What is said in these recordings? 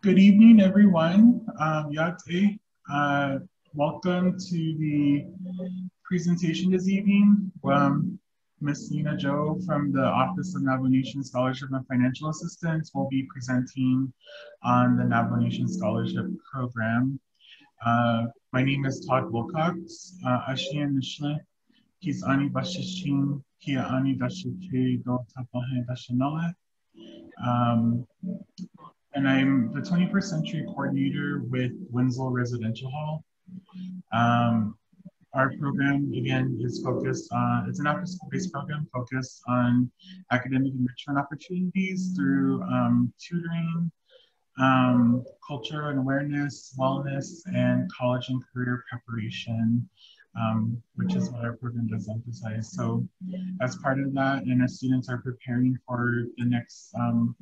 Good evening, everyone. Um, Yate, uh, welcome to the presentation this evening. Um, Ms. Nina Joe from the Office of Navajo Nation Scholarship and Financial Assistance will be presenting on the Navajo Nation Scholarship Program. Uh, my name is Todd Wilcox. Uh, Ashian Nishle, Kis Ani Bashishin, Kia Ani Dashike Do Tapahe Dashanale. Um, and I'm the 21st Century Coordinator with Winslow Residential Hall. Um, our program, again, is focused on, it's an after-school-based program focused on academic enrichment opportunities through um, tutoring, um, culture and awareness, wellness, and college and career preparation um, which is what our program does emphasize. So as part of that, and as students are preparing for the next, um,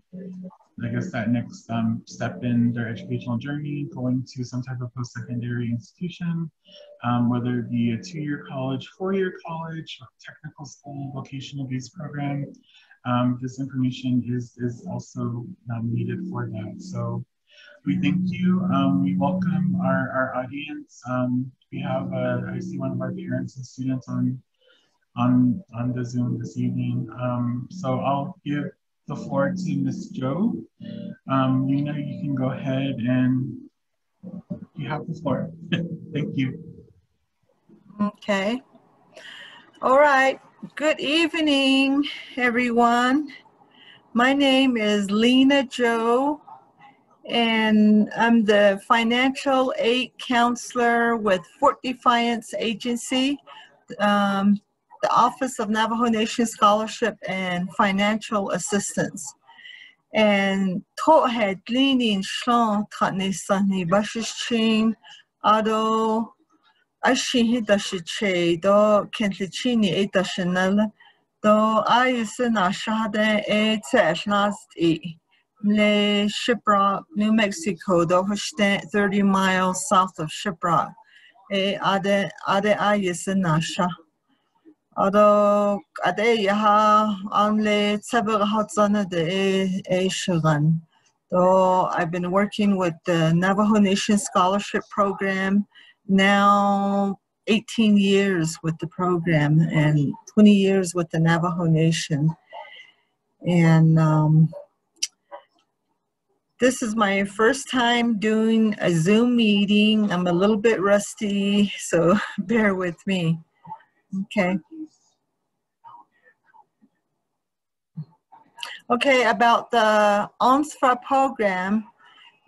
I guess that next um, step in their educational journey, going to some type of post-secondary institution, um, whether it be a two-year college, four-year college, technical school, vocational-based program, um, this information is, is also um, needed for that. So we thank you. Um, we welcome our, our audience. Um, we have, uh, I see one of our parents and students on, on, on the Zoom this evening. Um, so I'll give the floor to Ms. Joe. Um, Nina, you can go ahead and you have the floor. thank you. Okay. All right. Good evening, everyone. My name is Lena Joe and I'm the financial aid counselor with Fort Defiance Agency, um, the Office of Navajo Nation Scholarship and Financial Assistance. And tohet linin shlong tatni sani bashishchin ado ashihi dashiche do kentlichini dashinal do ayusina shade e tsesh Le Shiprock, New Mexico, Dohostan, 30 miles south of Shiprock. E ade ade nasha. Ado ade yaha anle tseber hotzana de e I've been working with the Navajo Nation Scholarship Program now 18 years with the program and 20 years with the Navajo Nation. And um, this is my first time doing a Zoom meeting. I'm a little bit rusty, so bear with me. Okay. Okay, about the ONNSFA program,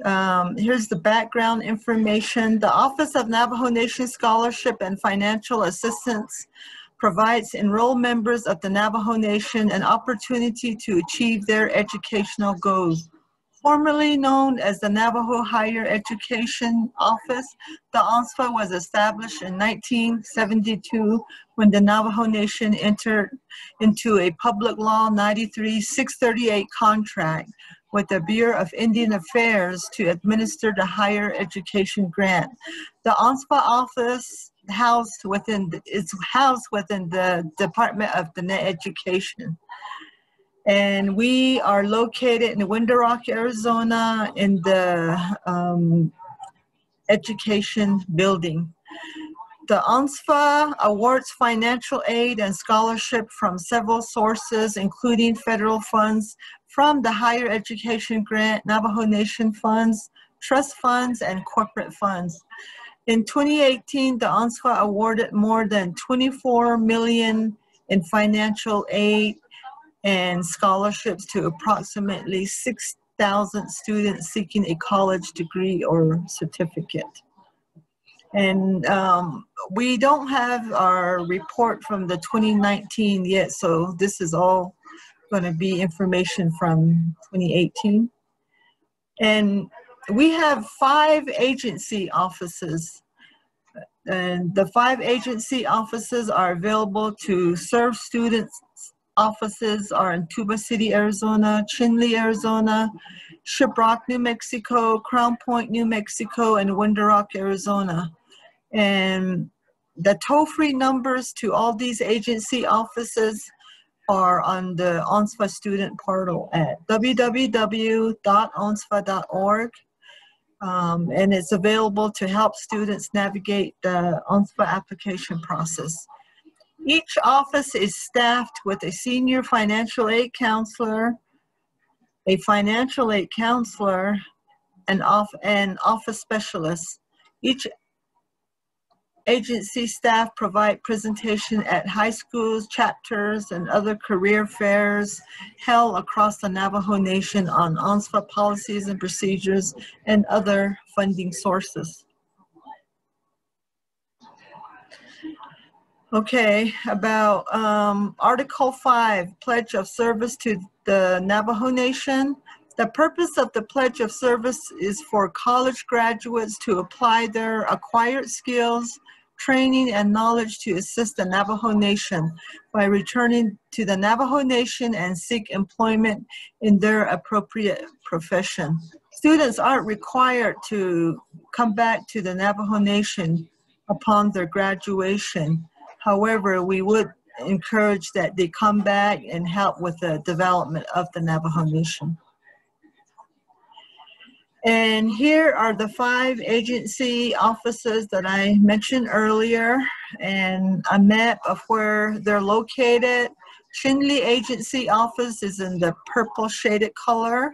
um, here's the background information. The Office of Navajo Nation Scholarship and Financial Assistance provides enrolled members of the Navajo Nation an opportunity to achieve their educational goals Formerly known as the Navajo Higher Education Office, the ONNSFA was established in 1972 when the Navajo Nation entered into a Public Law 93-638 contract with the Bureau of Indian Affairs to administer the higher education grant. The ONNSFA office housed within is housed within the Department of Diné Education. And we are located in Window Rock, Arizona in the um, education building. The ONNSFA awards financial aid and scholarship from several sources, including federal funds from the Higher Education Grant, Navajo Nation funds, trust funds, and corporate funds. In 2018, the ONNSFA awarded more than 24 million in financial aid and scholarships to approximately 6,000 students seeking a college degree or certificate. And um, we don't have our report from the 2019 yet, so this is all going to be information from 2018. And we have five agency offices. And the five agency offices are available to serve students offices are in Tuba City, Arizona, Chinle, Arizona, Shiprock, New Mexico, Crown Point, New Mexico, and Window Rock, Arizona. And the toll-free numbers to all these agency offices are on the ONNSFA student portal at www.onnsfa.org. Um, and it's available to help students navigate the ONNSFA application process. Each office is staffed with a senior financial aid counselor, a financial aid counselor, and off office specialist. Each agency staff provide presentation at high schools, chapters, and other career fairs held across the Navajo Nation on ONNSFA policies and procedures and other funding sources. Okay, about um, Article 5, Pledge of Service to the Navajo Nation. The purpose of the Pledge of Service is for college graduates to apply their acquired skills, training, and knowledge to assist the Navajo Nation by returning to the Navajo Nation and seek employment in their appropriate profession. Students aren't required to come back to the Navajo Nation upon their graduation. However, we would encourage that they come back and help with the development of the Navajo Nation. And here are the five agency offices that I mentioned earlier and a map of where they're located. Chinle Agency office is in the purple shaded color.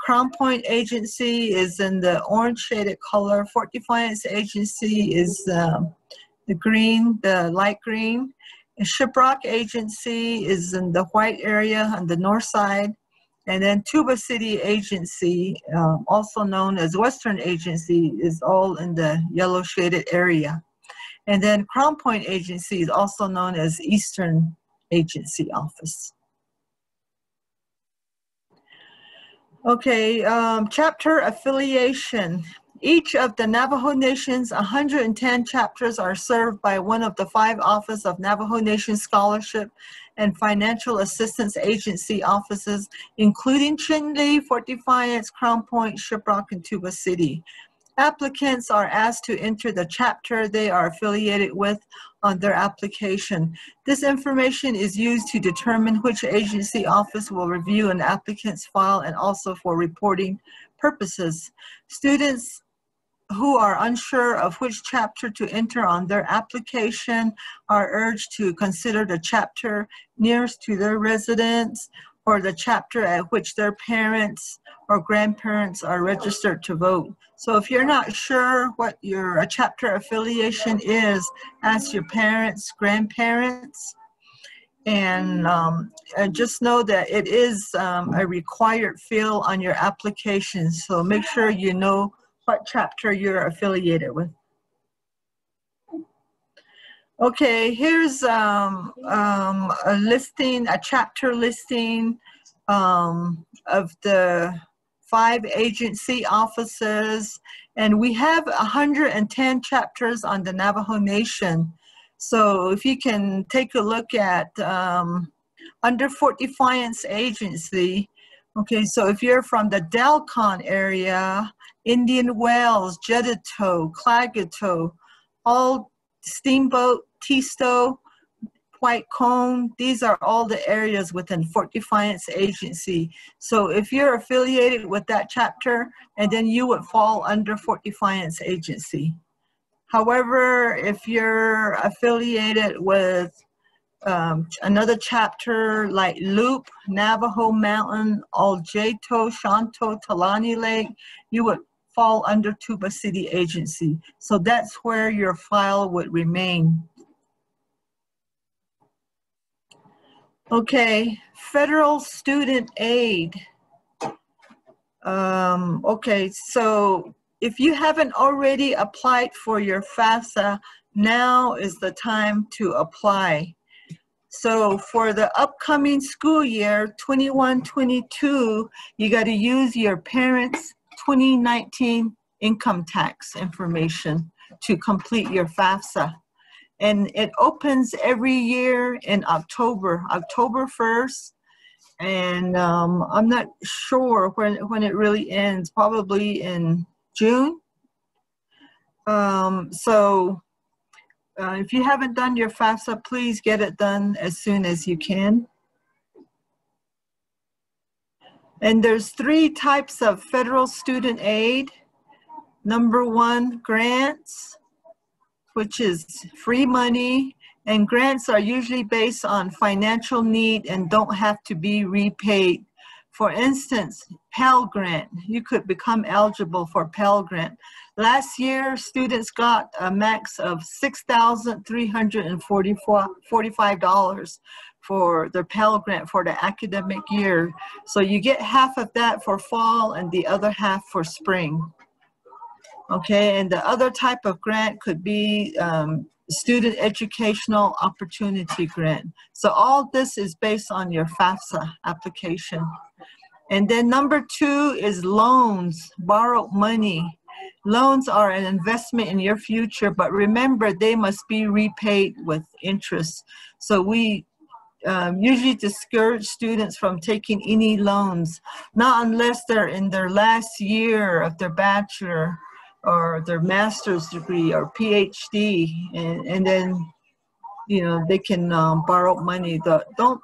Crown Point Agency is in the orange shaded color. Fort Defiance Agency is um, the green, the light green. And Shiprock Agency is in the white area on the north side. And then Tuba City Agency, um, also known as Western Agency, is all in the yellow shaded area. And then Crown Point Agency is also known as Eastern Agency Office. Okay, um, chapter affiliation. Each of the Navajo Nation's 110 chapters are served by one of the five Office of Navajo Nation Scholarship and Financial Assistance Agency offices, including Chinle, Fort Defiance, Crown Point, Shiprock, and Tuba City. Applicants are asked to enter the chapter they are affiliated with on their application. This information is used to determine which agency office will review an applicant's file and also for reporting purposes. Students who are unsure of which chapter to enter on their application are urged to consider the chapter nearest to their residence or the chapter at which their parents or grandparents are registered to vote. So if you're not sure what your chapter affiliation is, ask your parents, grandparents, and, um, and just know that it is um, a required field on your application. So make sure you know what chapter you're affiliated with. Okay, here's um, um, a listing, a chapter listing um, of the five agency offices, and we have 110 chapters on the Navajo Nation. So if you can take a look at um, under Fort Defiance Agency, okay, so if you're from the Dilkon area, Indian Wells, Jeddito, Klagetoh, all Steamboat, Teesto, White Cone, these are all the areas within Fort Defiance Agency. So if you're affiliated with that chapter, and then you would fall under Fort Defiance Agency. However, if you're affiliated with um, another chapter like Leupp, Navajo Mountain, Oljato, Shonto, Tolani Lake, you would fall under Tuba City Agency. So that's where your file would remain. Okay, federal student aid. Um, okay, so if you haven't already applied for your FAFSA, now is the time to apply. So for the upcoming school year, 21-22, you got to use your parents' 2019 income tax information to complete your FAFSA. And it opens every year in October, October 1st. And um, I'm not sure when, when it really ends, probably in June. Um, so uh, if you haven't done your FAFSA, please get it done as soon as you can. And there's three types of federal student aid. Number one, grants, which is free money. And grants are usually based on financial need and don't have to be repaid. For instance, Pell Grant, you could become eligible for Pell Grant. Last year, students got a max of $6,345 for their Pell Grant for the academic year. So you get half of that for fall and the other half for spring. Okay, and the other type of grant could be um, Student Educational Opportunity Grant. So all this is based on your FAFSA application. And then number two is loans, borrowed money. Loans are an investment in your future, but remember they must be repaid with interest. So we um, usually discourage students from taking any loans, not unless they're in their last year of their bachelor or their master's degree or PhD, and, and then, you know, they can um, borrow money. The, don't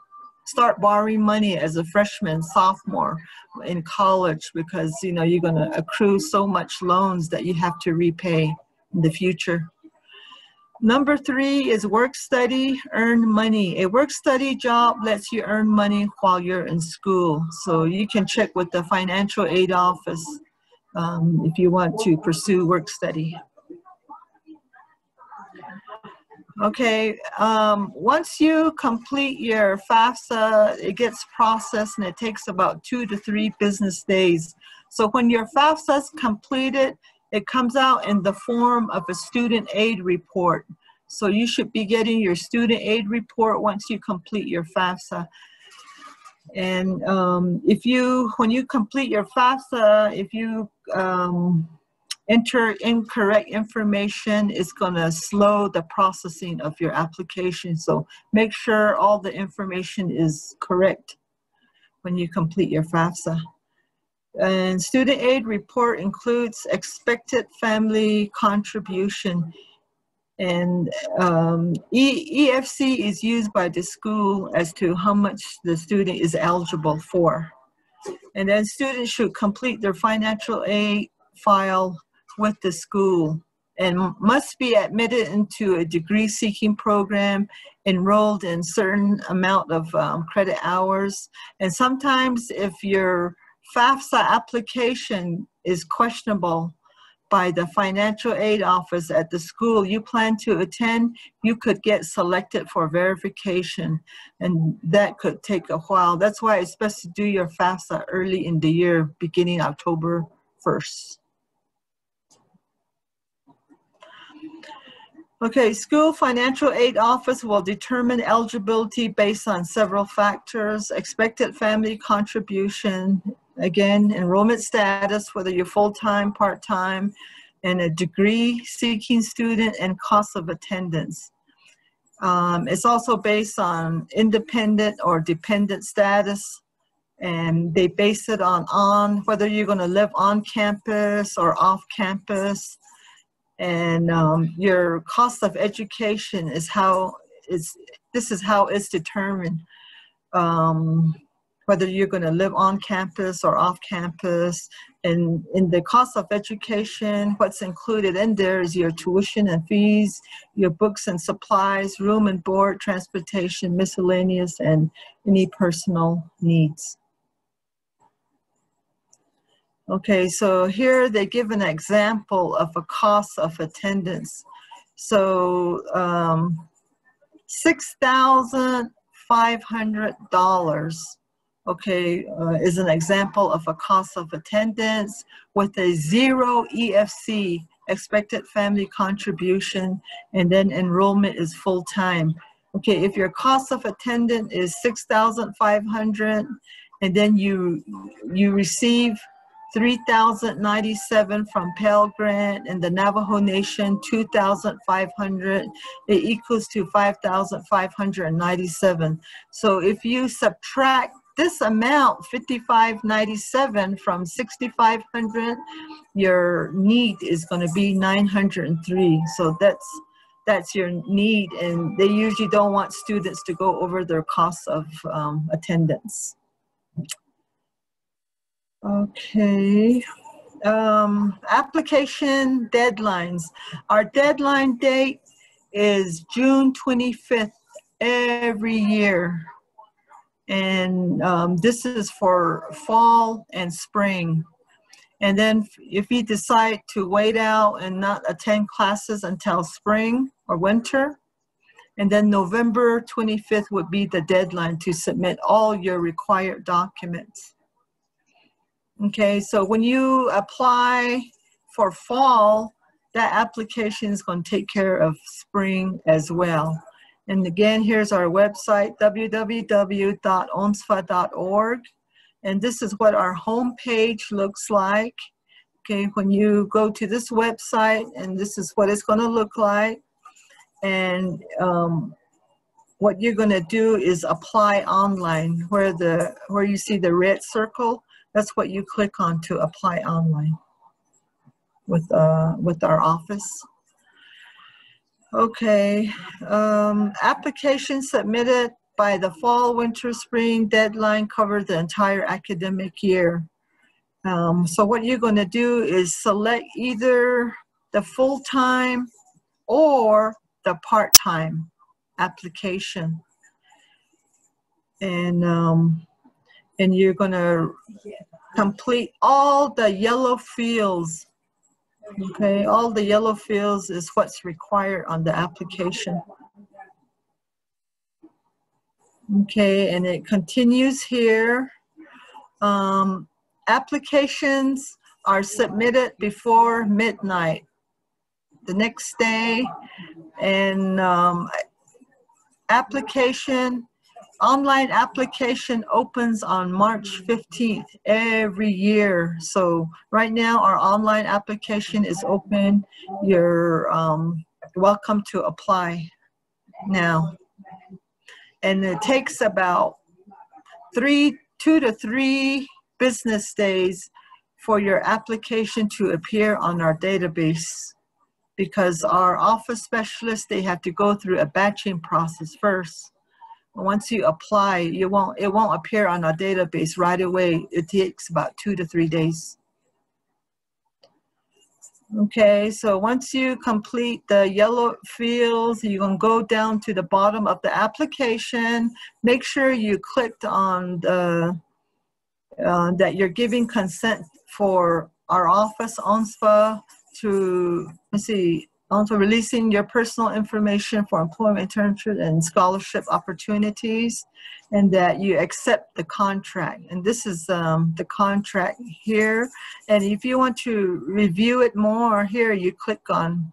start borrowing money as a freshman, sophomore in college because, you know, you're going to accrue so much loans that you have to repay in the future. Number three is work study, earn money. A work study job lets you earn money while you're in school. So you can check with the financial aid office um, if you want to pursue work study. Okay, um, once you complete your FAFSA, it gets processed and it takes about two to three business days. So when your FAFSA is completed, it comes out in the form of a student aid report. So you should be getting your student aid report once you complete your FAFSA. And um, if you, when you complete your FAFSA, if you um, enter incorrect information, is gonna slow the processing of your application. So make sure all the information is correct when you complete your FAFSA. And student aid report includes expected family contribution. And um, e EFC is used by the school as to how much the student is eligible for. And then students should complete their financial aid file with the school and must be admitted into a degree seeking program enrolled in certain amount of um, credit hours. And sometimes if your FAFSA application is questionable by the financial aid office at the school you plan to attend, you could get selected for verification and that could take a while. That's why it's best to do your FAFSA early in the year, beginning October 1st. Okay, school financial aid office will determine eligibility based on several factors, expected family contribution, again, enrollment status, whether you're full-time, part-time, and a degree-seeking student, and cost of attendance. Um, it's also based on independent or dependent status, and they base it on, on whether you're gonna live on campus or off campus, and um, your cost of education is how is this is how it's determined um, whether you're going to live on campus or off campus. And in the cost of education what's included in there is your tuition and fees your books and supplies room and board transportation miscellaneous and any personal needs Okay, so here they give an example of a cost of attendance. So um, $6,500, okay, uh, is an example of a cost of attendance with a zero EFC, expected family contribution, and then enrollment is full-time. Okay, if your cost of attendance is 6,500 and then you you receive 3,097 from Pell Grant and the Navajo Nation 2,500. It equals to 5,597. So if you subtract this amount, 5597 from 6,500, your need is going to be 903. So that's that's your need and they usually don't want students to go over their costs of um, attendance. Okay. um, application deadlines. Our deadline date is June 25th every year. And um, this is for fall and spring. And then if you decide to wait out and not attend classes until spring or winter, and then November 25th would be the deadline to submit all your required documents. Okay, so when you apply for fall, that application is going to take care of spring as well. And again, here's our website, www.onnsfa.org. And this is what our home page looks like. Okay, when you go to this website, and this is what it's going to look like. And um, what you're going to do is apply online, where the where you see the red circle that's what you click on to apply online with, uh, with our office. Okay, um, application submitted by the fall, winter, spring deadline cover the entire academic year. Um, so what you're going to do is select either the full-time or the part-time application. And um, and you're to complete all the yellow fields. Okay, all the yellow fields is what's required on the application. Okay, and it continues here. Um, applications are submitted before midnight the next day, and um, application online application opens on March 15th every year. So right now our online application is open. You're um, welcome to apply now. And it takes about three, two to three business days for your application to appear on our database because our office specialists, they have to go through a batching process first once you apply, you won't it won't appear on our database right away. It takes about two to three days. Okay, so once you complete the yellow fields, you can go down to the bottom of the application. Make sure you clicked on the uh, that you're giving consent for our office ONNSFA to let's see also releasing your personal information for employment internship and scholarship opportunities and that you accept the contract. And this is um, the contract here. And if you want to review it more here you click on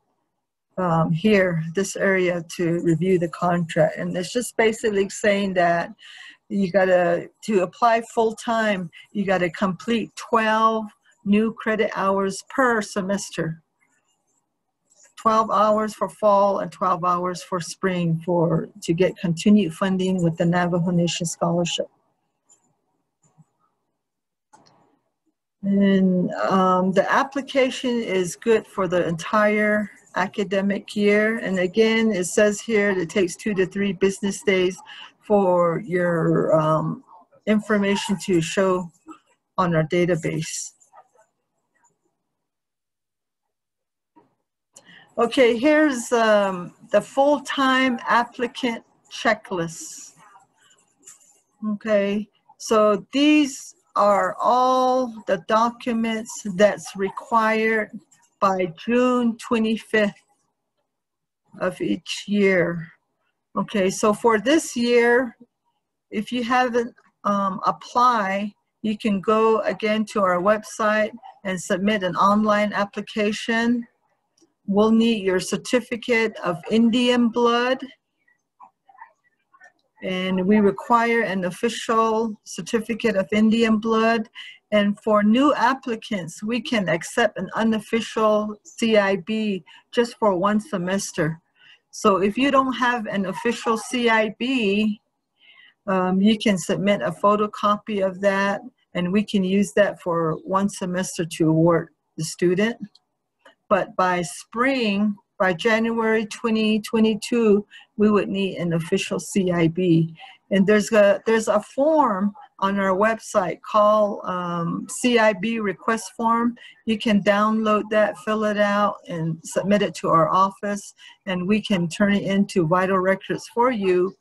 um, here this area to review the contract. And it's just basically saying that you gotta to apply full-time you gotta complete 12 new credit hours per semester 12 hours for fall and 12 hours for spring for to get continued funding with the Navajo Nation Scholarship. And um, the application is good for the entire academic year. And again, it says here it takes two to three business days for your um, information to show on our database. Okay, here's um, the full-time applicant checklist. Okay, so these are all the documents that's required by June 25th of each year. Okay, so for this year, if you haven't um, applied, you can go again to our website and submit an online application We'll need your certificate of Indian blood. And we require an official certificate of Indian blood. And for new applicants, we can accept an unofficial CIB just for one semester. So if you don't have an official CIB, um, you can submit a photocopy of that and we can use that for one semester to award the student but by spring, by January 2022, we would need an official CIB. And there's a, there's a form on our website, called um, CIB request form. You can download that, fill it out, and submit it to our office, and we can turn it into vital records for you.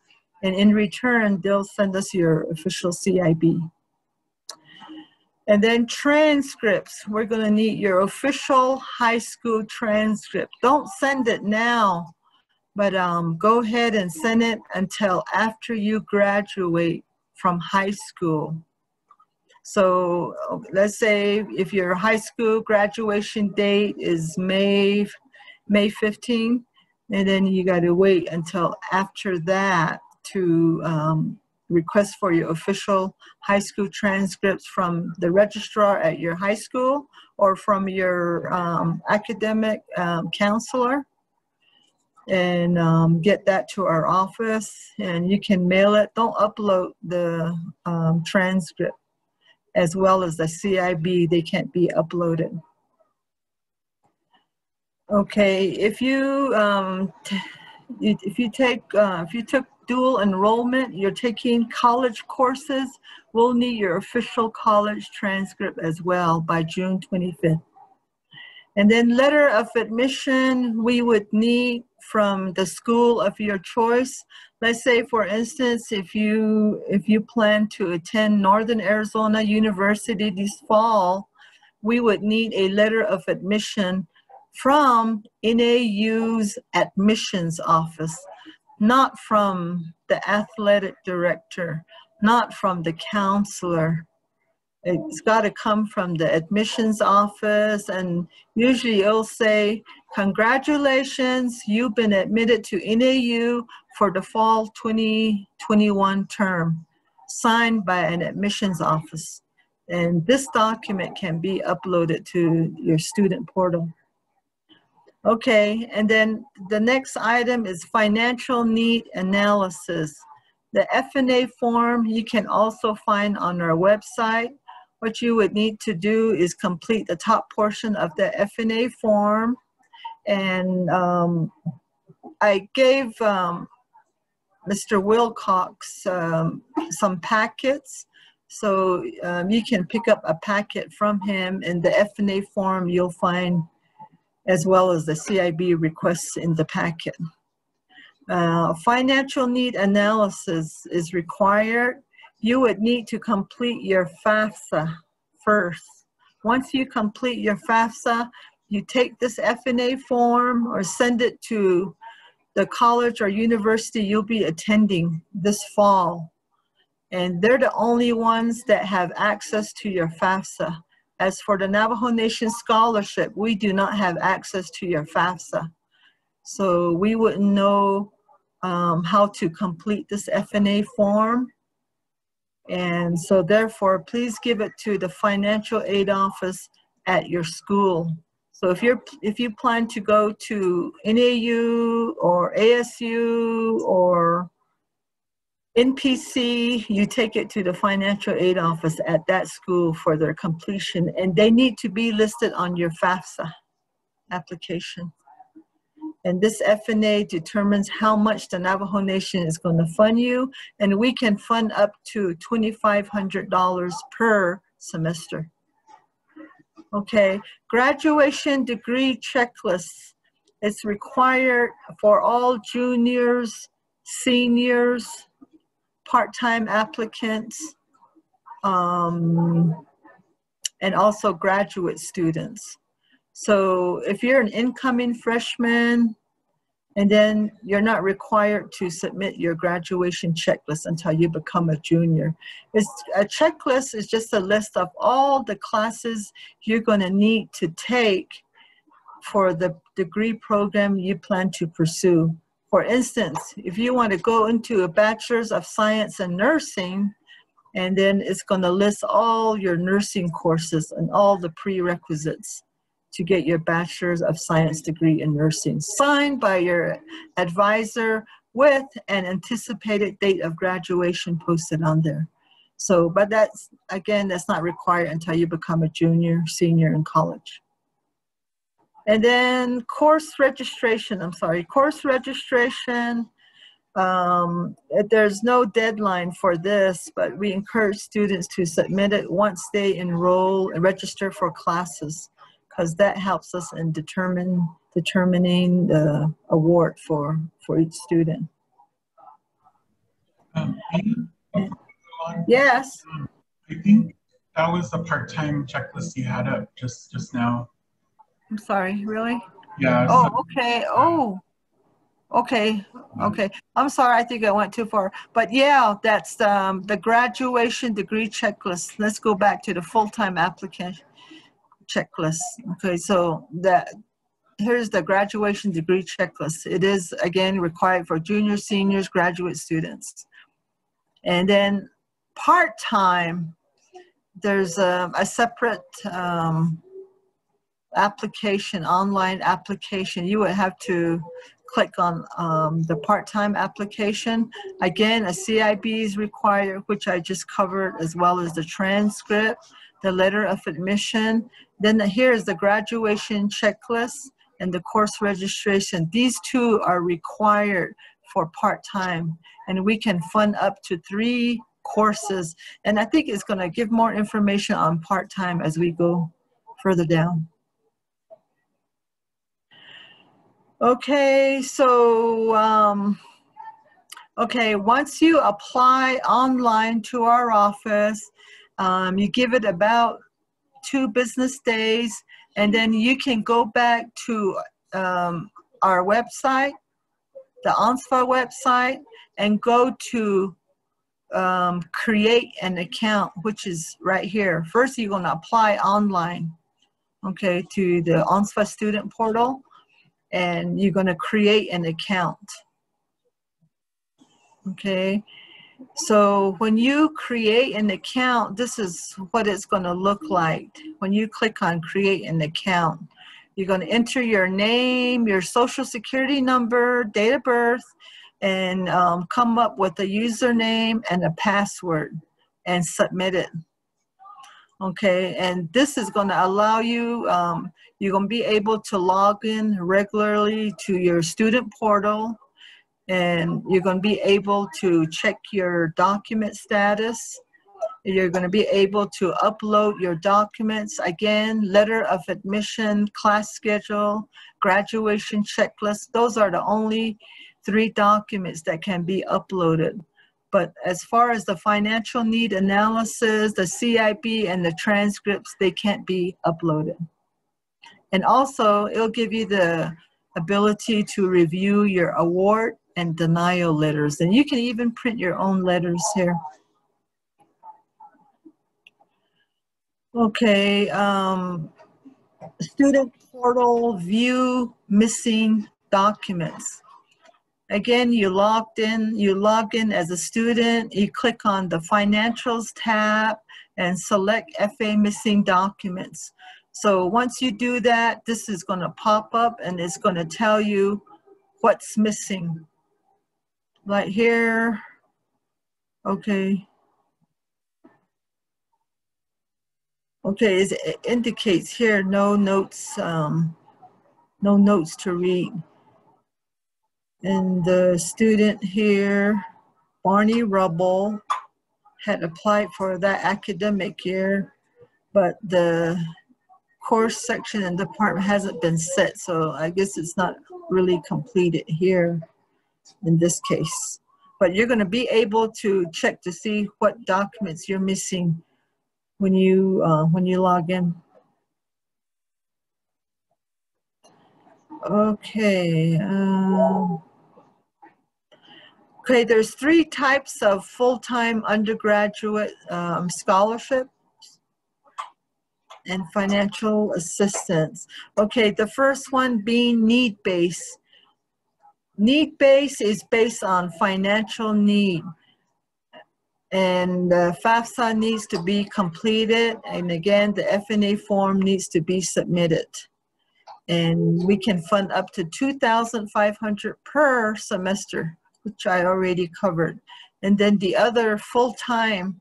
And in return, they'll send us your official CIB. And then transcripts, we're gonna need your official high school transcript. Don't send it now, but um, go ahead and send it until after you graduate from high school. So let's say if your high school graduation date is May, May 15, and then you got to wait until after that to um, request for your official high school transcripts from the registrar at your high school or from your um, academic um, counselor and um, get that to our office and you can mail it. Don't upload the um, transcript as well as the CIB. They can't be uploaded. Okay, if you um, if you take uh, if you took dual enrollment, you're taking college courses, we'll need your official college transcript as well by June 25th. And then letter of admission, we would need from the school of your choice. Let's say, for instance, if you if you plan to attend Northern Arizona University this fall, we would need a letter of admission from NAU's admissions office, not from the athletic director, not from the counselor. It's got to come from the admissions office, and usually it'll say, Congratulations, you've been admitted to NAU for the fall 2021 term, signed by an admissions office. And this document can be uploaded to your student portal. Okay, and then the next item is financial need analysis. The FNA form you can also find on our website. What you would need to do is complete the top portion of the FNA form. And um, I gave um, Mr. Wilcox um, some packets. So um, you can pick up a packet from him. In the FNA form, you'll find as well as the CIB requests in the packet. Uh, financial need analysis is required. You would need to complete your FAFSA first. Once you complete your FAFSA, you take this FNA form or send it to the college or university you'll be attending this fall. And they're the only ones that have access to your FAFSA. As for the Navajo Nation Scholarship, we do not have access to your FAFSA. So we wouldn't know um, how to complete this FNA form. And so therefore, please give it to the financial aid office at your school. So if you're if you plan to go to NAU or ASU or NPC, you take it to the financial aid office at that school for their completion, and they need to be listed on your FAFSA application. And this FNA determines how much the Navajo Nation is going to fund you, and we can fund up to $2,500 per semester. Okay, graduation degree checklists. It's required for all juniors, seniors, part-time applicants, um, and also graduate students. So if you're an incoming freshman, and then you're not required to submit your graduation checklist until you become a junior. It's, a checklist is just a list of all the classes you're going to need to take for the degree program you plan to pursue. For instance, if you want to go into a bachelor's of science and nursing, and then it's going to list all your nursing courses and all the prerequisites to get your bachelor's of science degree in nursing signed by your advisor with an anticipated date of graduation posted on there. So but that's again that's not required until you become a junior senior in college and then course registration, I'm sorry, course registration. Um, there's no deadline for this, but we encourage students to submit it once they enroll and register for classes, because that helps us in determine determining the award for for each student. Um, Yes. um, I think that was the part-time checklist you had up just just now. I'm sorry. Really? Yeah. Oh, okay. Oh, okay. Okay. I'm sorry. I think I went too far. But yeah, that's um, the graduation degree checklist. Let's go back to the full-time application checklist. Okay, so that here's the graduation degree checklist. It is again required for juniors, seniors, graduate students. And then part-time, there's a, a separate um, application, online application. You would have to click on um, the part-time application. Again, a CIB is required, which I just covered, as well as the transcript, the letter of admission. Then the, here is the graduation checklist and the course registration. These two are required for part-time, and we can fund up to three courses. And I think it's going to give more information on part-time as we go further down. Okay, so, um, okay, once you apply online to our office, um, you give it about two business days, and then you can go back to um, our website, the ONNSFA website, and go to um, create an account, which is right here. First, you're going to apply online, okay, to the ONNSFA student portal and you're going to create an account. Okay, so when you create an account, this is what it's going to look like. When you click on create an account, you're going to enter your name, your social security number, date of birth, and um, come up with a username and a password and submit it. Okay, and this is going to allow you, um, you're going to be able to log in regularly to your student portal and you're going to be able to check your document status. You're going to be able to upload your documents. Again, letter of admission, class schedule, graduation checklist. Those are the only three documents that can be uploaded. But as far as the financial need analysis, the CIB, and the transcripts, they can't be uploaded. And also, it'll give you the ability to review your award and denial letters. And you can even print your own letters here. Okay, um, student portal view missing documents. Again, you logged in, you log in as a student, you click on the financials tab and select FA missing documents. So once you do that, this is gonna pop up and it's gonna tell you what's missing. Right here, okay. Okay, it indicates here no notes, um, no notes to read. And the student here, Barney Rubble, had applied for that academic year, but the course section and department hasn't been set, so I guess it's not really completed here in this case. But you're gonna be able to check to see what documents you're missing when you, uh, when you log in. Okay. Um, okay, there's three types of full-time undergraduate um, scholarships and financial assistance. Okay, the first one being need-based. Need-based is based on financial need. And the FAFSA needs to be completed. And again, the FNA form needs to be submitted and we can fund up to 2,500 per semester, which I already covered. And then the other full-time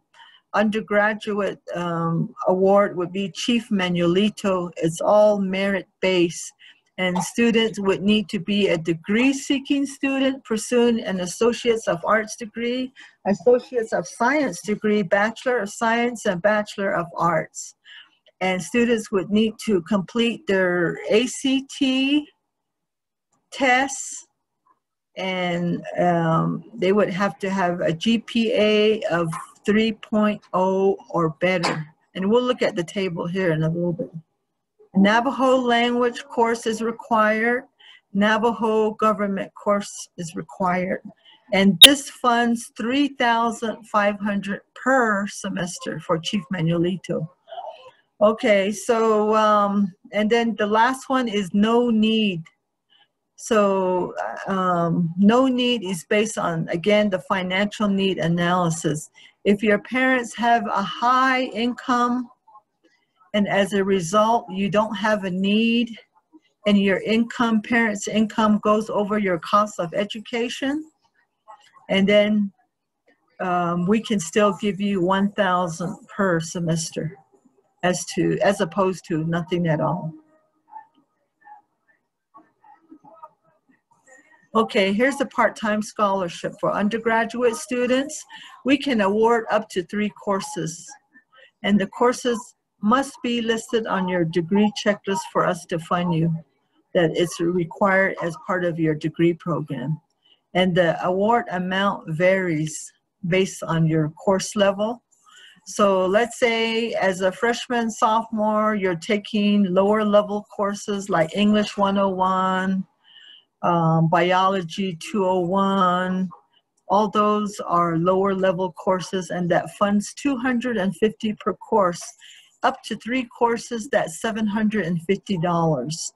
undergraduate um, award would be Chief Manuelito. It's all merit-based, and students would need to be a degree-seeking student pursuing an Associates of Arts degree, Associates of Science degree, Bachelor of Science, and Bachelor of Arts. And students would need to complete their ACT tests, and um, they would have to have a GPA of 3.0 or better. And we'll look at the table here in a little bit. Navajo language course is required. Navajo government course is required. And this funds 3,500 per semester for Chief Manuelito. Okay, so, um, and then the last one is no need. So um, no need is based on, again, the financial need analysis. If your parents have a high income and as a result you don't have a need and your income, parents' income goes over your cost of education, and then um, we can still give you 1,000 per semester as to as opposed to nothing at all. Okay, here's a part-time scholarship for undergraduate students. We can award up to three courses. And the courses must be listed on your degree checklist for us to fund you, that it's required as part of your degree program. And the award amount varies based on your course level. So let's say as a freshman, sophomore, you're taking lower level courses like English 101, um, Biology 201, all those are lower level courses and that funds 250 per course up to three courses, that's $750.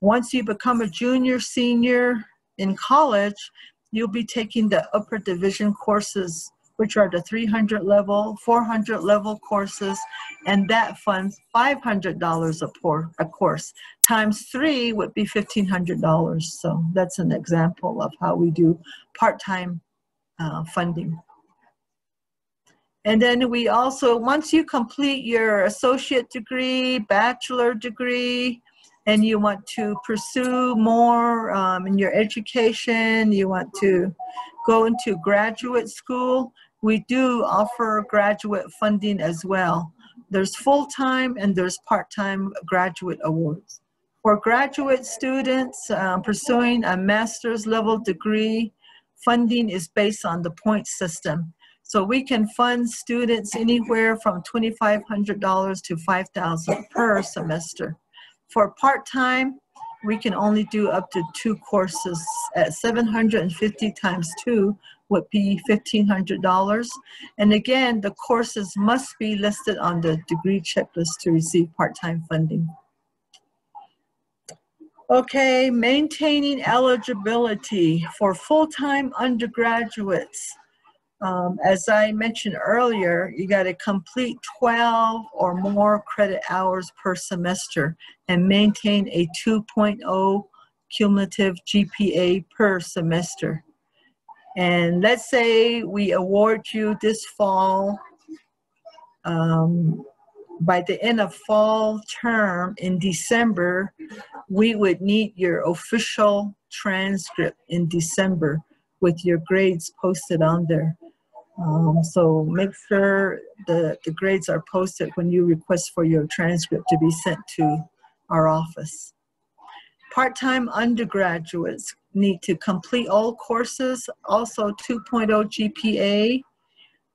Once you become a junior, senior in college, you'll be taking the upper division courses, which are the 300 level, 400 level courses, and that funds $500 a, por- a course. Times three would be $1,500. So that's an example of how we do part-time uh, funding. And then we also, once you complete your associate degree, bachelor degree, and you want to pursue more um, in your education, you want to go into graduate school, we do offer graduate funding as well. There's full-time and there's part-time graduate awards. For graduate students um, pursuing a master's level degree, funding is based on the point system. So we can fund students anywhere from $2,500 to $5,000 per semester. For part-time, we can only do up to two courses at 750 times two would be $1,500. And again, the courses must be listed on the degree checklist to receive part-time funding. Okay, maintaining eligibility for full-time undergraduates. Um, as I mentioned earlier, you got to complete 12 or more credit hours per semester and maintain a 2.0 cumulative GPA per semester. And let's say we award you this fall, um, by the end of fall term in December, we would need your official transcript in December with your grades posted on there. Um, so make sure the, the grades are posted when you request for your transcript to be sent to our office. Part-time undergraduates need to complete all courses, also 2.0 GPA.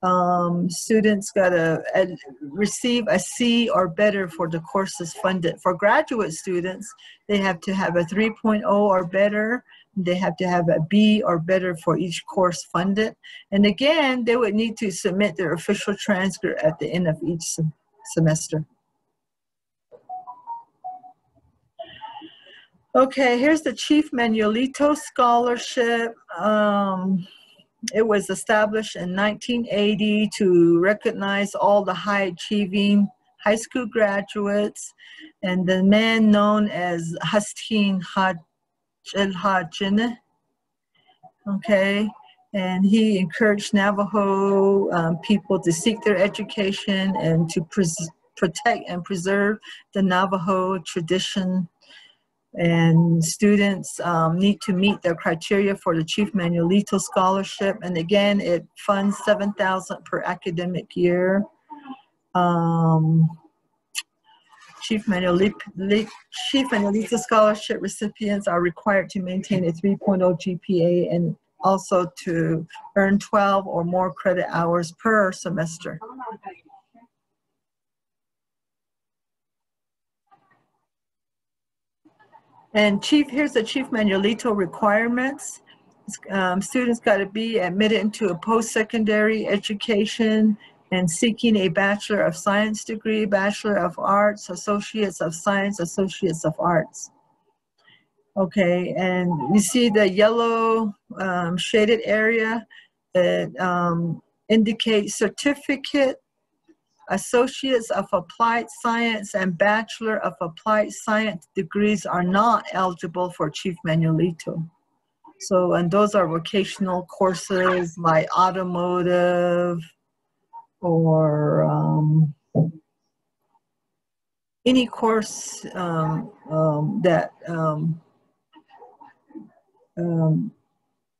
Um, students gotta uh, receive a C or better for the courses funded. For graduate students, they have to have a 3.0 or better they have to have a B or better for each course funded. And again, they would need to submit their official transcript at the end of each sem semester. Okay, here's the Chief Manuelito Scholarship. Um, it was established in 1980 to recognize all the high achieving high school graduates and the man known as Hastin Had Okay, and he encouraged Navajo um, people to seek their education and to protect and preserve the Navajo tradition and students um, need to meet their criteria for the Chief Manuelito Scholarship. And again, it funds 7000 per academic year. Um, Chief Manuelito, Chief Manuelito Scholarship recipients are required to maintain a 3.0 GPA and also to earn 12 or more credit hours per semester. And chief, here's the Chief Manuelito requirements. Um, students got to be admitted into a post-secondary education and seeking a Bachelor of Science degree, Bachelor of Arts, Associates of Science, Associates of Arts. Okay, and you see the yellow um, shaded area that um, indicates certificate, associates of applied science, and bachelor of applied science degrees are not eligible for Chief Manuelito. So, and those are vocational courses like automotive or um, any course um, um, that um, um,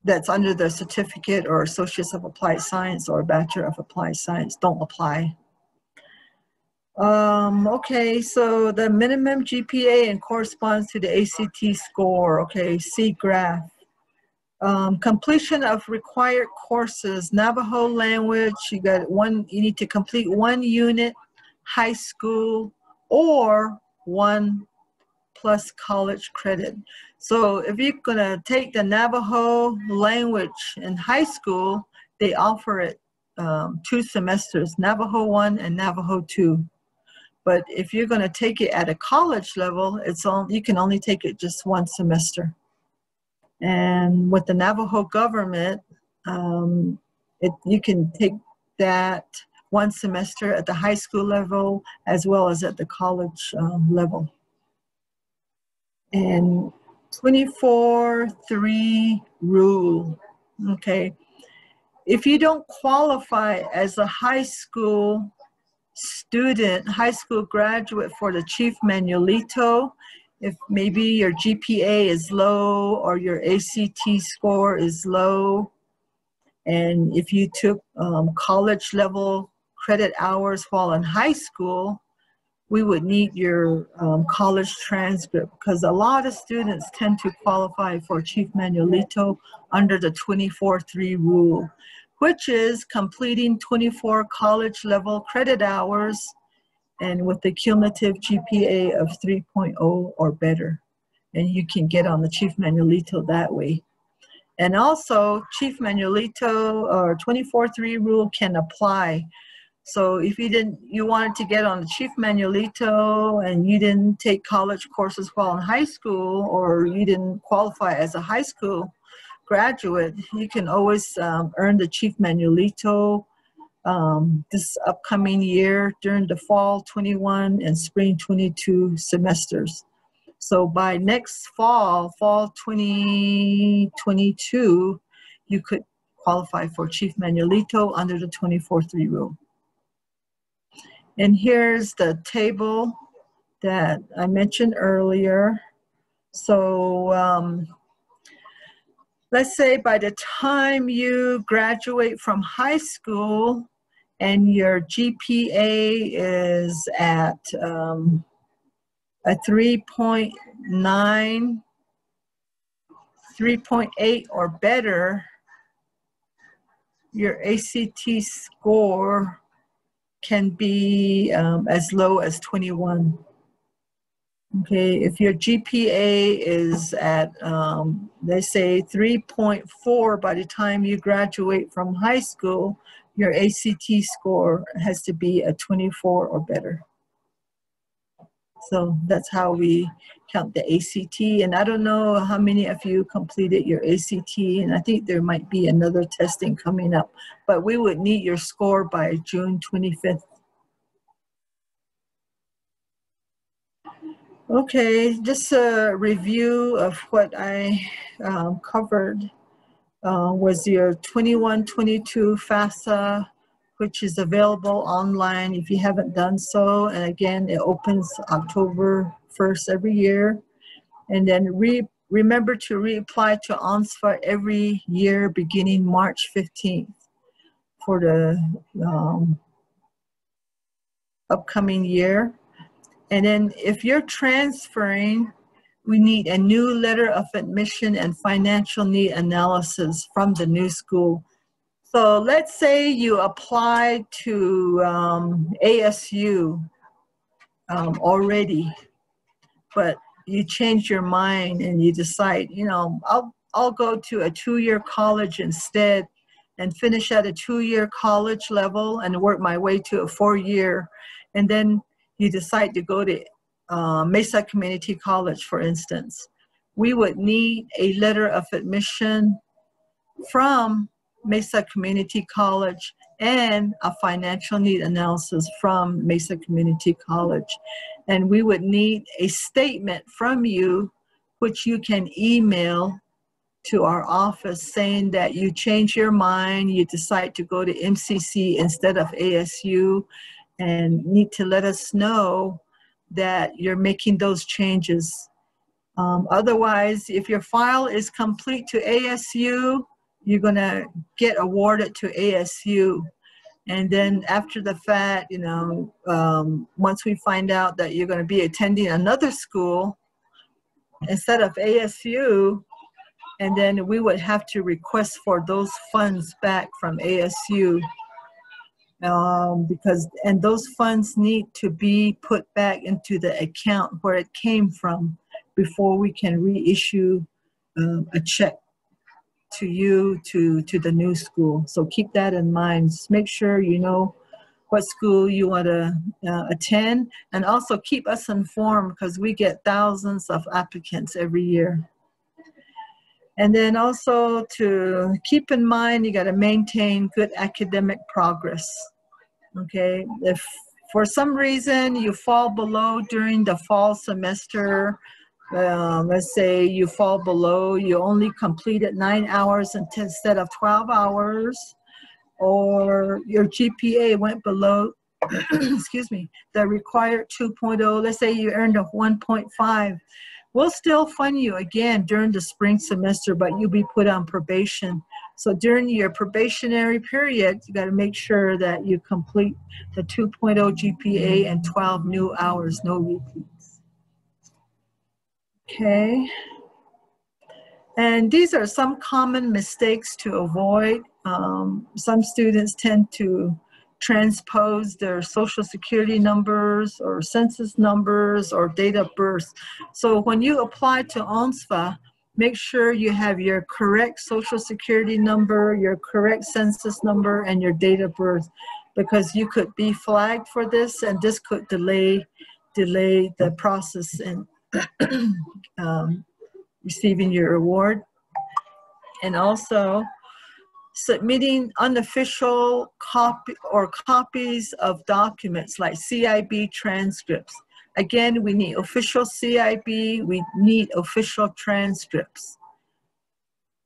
that's under the certificate or associates of applied science or bachelor of applied science don't apply. Um, okay, so the minimum GPA and corresponds to the ACT score. Okay, see graph. Um, completion of required courses, Navajo language, you got one, you need to complete one unit, high school, or one plus college credit. So if you're gonna take the Navajo language in high school, they offer it um, two semesters, Navajo one and Navajo two. But if you're gonna take it at a college level, it's all, you can only take it just one semester. And with the Navajo government, um, it, you can take that one semester at the high school level as well as at the college um, level. And 24-3 rule, okay? If you don't qualify as a high school student, high school graduate for the Chief Manuelito, if maybe your GPA is low or your ACT score is low, and if you took um, college level credit hours while in high school, we would need your um, college transcript because a lot of students tend to qualify for Chief Manuelito under the 24-3 rule, which is completing 24 college level credit hours and with a cumulative GPA of 3.0 or better. And you can get on the Chief Manuelito that way. And also, Chief Manuelito uh, or 24-3 rule can apply so if you didn't, you wanted to get on the Chief Manuelito and you didn't take college courses while in high school or you didn't qualify as a high school graduate, you can always um, earn the Chief Manuelito um, this upcoming year during the fall 21 and spring 22 semesters. So by next fall, fall 2022, you could qualify for Chief Manuelito under the 24-3 rule. And here's the table that I mentioned earlier. So um, let's say by the time you graduate from high school and your GPA is at um, a 3.9, 3.8 or better, your ACT score can be um, as low as 21. Okay, if your GPA is at, um, they say 3.4 by the time you graduate from high school, your ACT score has to be a 24 or better. So that's how we count the ACT. And I don't know how many of you completed your ACT, and I think there might be another testing coming up, but we would need your score by June 25th. Okay, just a review of what I um, covered uh, was your 21-22 FAFSA which is available online if you haven't done so. And again, it opens October 1st every year. And then re, remember to reapply to ONNSFA every year beginning March 15th for the um, upcoming year. And then if you're transferring, we need a new letter of admission and financial need analysis from the new school. So let's say you apply to um, ASU um, already, but you change your mind and you decide, you know, I'll, I'll go to a two-year college instead and finish at a two-year college level and work my way to a four-year. And then you decide to go to uh, Mesa Community College, for instance. We would need a letter of admission from Mesa Community College and a financial need analysis from Mesa Community College. And we would need a statement from you, which you can email to our office saying that you change your mind, you decide to go to MCC instead of ASU, and need to let us know that you're making those changes. Um, otherwise, if your file is complete to ASU, you're going to get awarded to ASU. And then after the fact, you know, um, once we find out that you're going to be attending another school instead of ASU, and then we would have to request for those funds back from ASU um, because and those funds need to be put back into the account where it came from before we can reissue um, a check to you to to the new school. So keep that in mind. Just make sure you know what school you want to uh, attend. And also keep us informed because we get thousands of applicants every year and then also to keep in mind you got to maintain good academic progress okay? If for some reason you fall below during the fall semester um, let's say you fall below, you only completed nine hours instead of 12 hours, or your GPA went below, excuse me, the required 2.0, let's say you earned a 1.5, we'll still fund you again during the spring semester, but you'll be put on probation. So during your probationary period, you got to make sure that you complete the 2.0 GPA and 12 new hours, no repeats. Okay. And these are some common mistakes to avoid. Um, some students tend to transpose their social security numbers or census numbers or date of birth. So when you apply to ONNSFA, make sure you have your correct social security number, your correct census number, and your date of birth because you could be flagged for this and this could delay delay the process in um, receiving your award. And also submitting unofficial copy or copies of documents like CIB transcripts. Again, we need official CIB, we need official transcripts.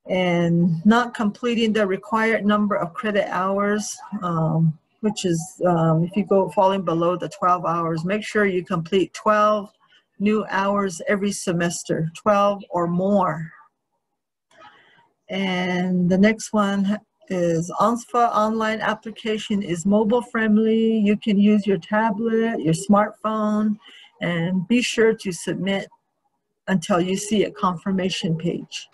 And not completing the required number of credit hours, um, which is um, if you go falling below the 12 hours, make sure you complete 12 new hours every semester, 12 or more. And the next one is ONNSFA online application is mobile friendly. You can use your tablet, your smartphone, and be sure to submit until you see a confirmation page.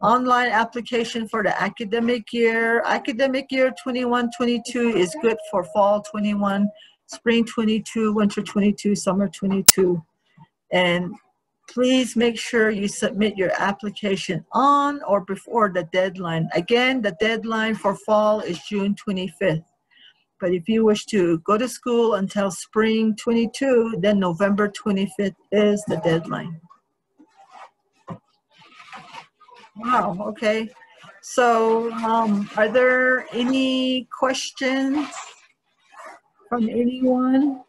Online application for the academic year. Academic year 21-22 is good for fall 21 spring 22, winter 22, summer 22. And please make sure you submit your application on or before the deadline. Again, the deadline for fall is June 25th. But if you wish to go to school until spring 22, then November 25th is the deadline. Wow, okay. So um, are there any questions? from anyone?